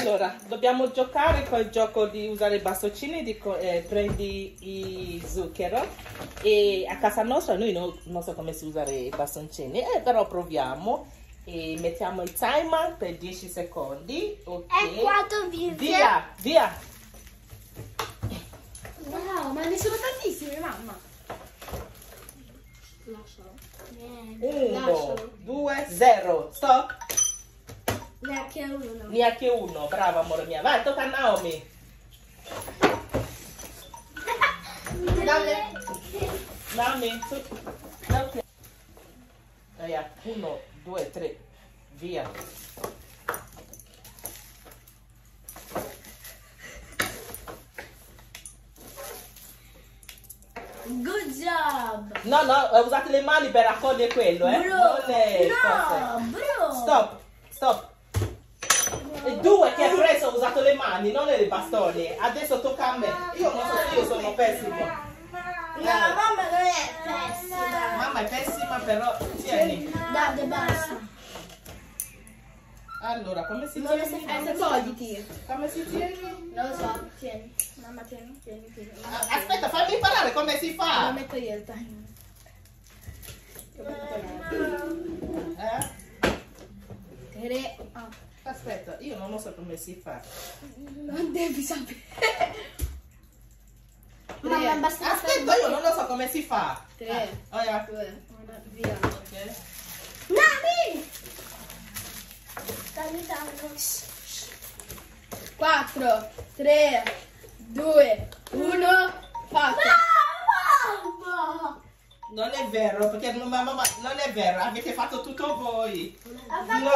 Allora, dobbiamo giocare col gioco di usare i bastoncini, di co- eh, prendi il zucchero e a casa nostra noi no- non so come si usare i bastoncini, eh, però proviamo e mettiamo il timer per 10 secondi. Ok. È quattro virgole. Via, via. Wow, ma ne sono tantissime, mamma. Lascialo. Niente. Uno, Lascialo. due, zero. Stop. Neanche uno. Neanche uno. Brava amore mia. Vai, tocca a Naomi. Dalle- Naomi, su. Ok. Via. Uno, due, tre. Via. Good job. No, no, eh, usate le mani per raccogliere quello, eh. Bro. No, bro. Stop, stop. Due che ha preso ha usato le mani, non le bastoni. Adesso tocca a me. Io non so se io sono pessimo. No, mamma non è pessima. Mamma è pessima, però tieni. Date, basta. Allora, come si Non lo tiene? Eh, togliti. Come si tiene? Non lo so, tieni. Mamma, tieni, tieni, tieni. Mamma, tieni. Aspetta, fammi imparare come si Lo fa. metto io il timer. Eh? Tre. Ah, Aspetta, io non lo so come si fa. non devi sapere. Mamma, basta Aspetta, io non lo so come si fa. Tre. Ah, yeah. Due. Una, via. Ok. Nami! Sta aiutando. 4, 3, 2, 1, fatto. Mamma! Non è vero, perché mamma, non è vero, avete fatto tutto voi. Ha fatto No.